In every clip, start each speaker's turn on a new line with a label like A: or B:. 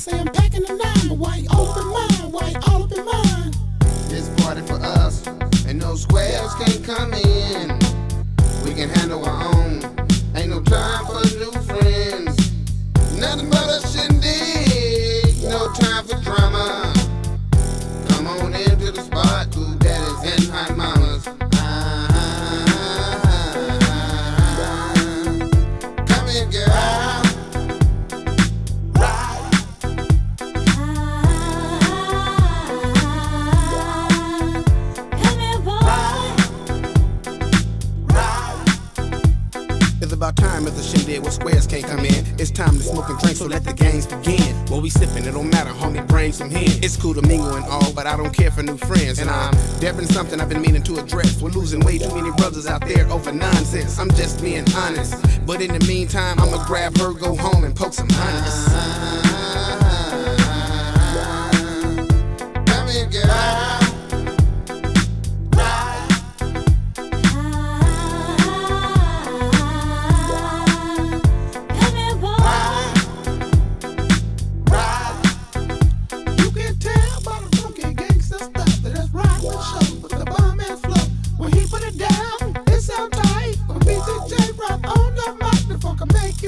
A: say I'm packing a nine, but why you all in mine? Why you all up in mine?
B: This party for us, and no squares can't come in.
C: About time if the shindig where squares can't come in. It's time to smoke and drink, so let the games begin. What we sippin', it don't matter, homie, bring some hen. It's cool to mingle and all, but I don't care for new friends. And I'm dabbing something I've been meaning to address. We're losing way too many brothers out there over nonsense. I'm just being honest. But in the meantime, I'ma grab her, go home, and poke some honest.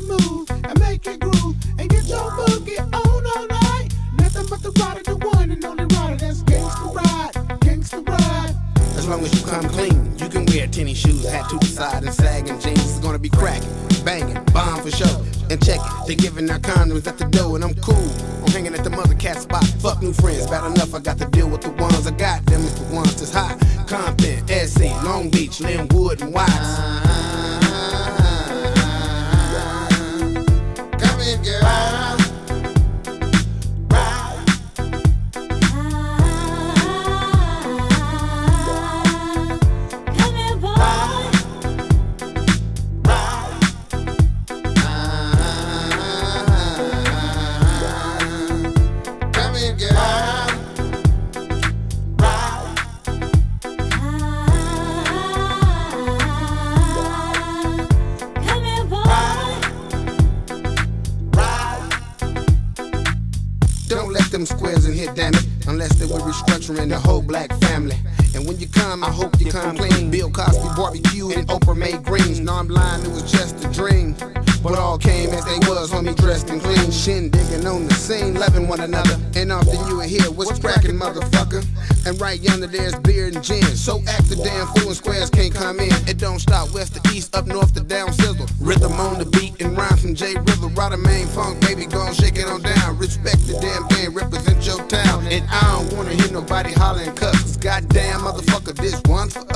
A: Move and make you groove and get your boogie on. Nothing but the one and only. That's gangsta ride, gangsta ride.
C: As long as you come clean, you can wear tennis shoes, hat to the side, and sagging jeans. It's gonna be cracking, banging, bomb for sure. And check it, they giving out condoms at the door, and I'm cool. I'm hanging at the mother cat spot. Fuck new friends, bad enough I got to deal with the ones I got. Them is the ones hot. Compton, SC, Long Beach, Lynwood, and Watts. Them squares in here, damn it. Unless they were restructuring the whole black family. And when you come, I hope you come clean. Bill Cosby barbecue and Oprah made greens. No, I'm lying, it was just a dream. But all came as they was, homie, dressed and clean. Shin digging on the scene, loving one another. And often you will hear, what's cracking, motherfucker? And right yonder there's beer and gin. So act the damn fool and squares can't come in. It don't stop west to east, up north to down sizzle. Rhythm on the beat and rhyme from J River. Ride main funk, baby, gon' shake nobody hollering cuss. Goddamn motherfucker, this one for.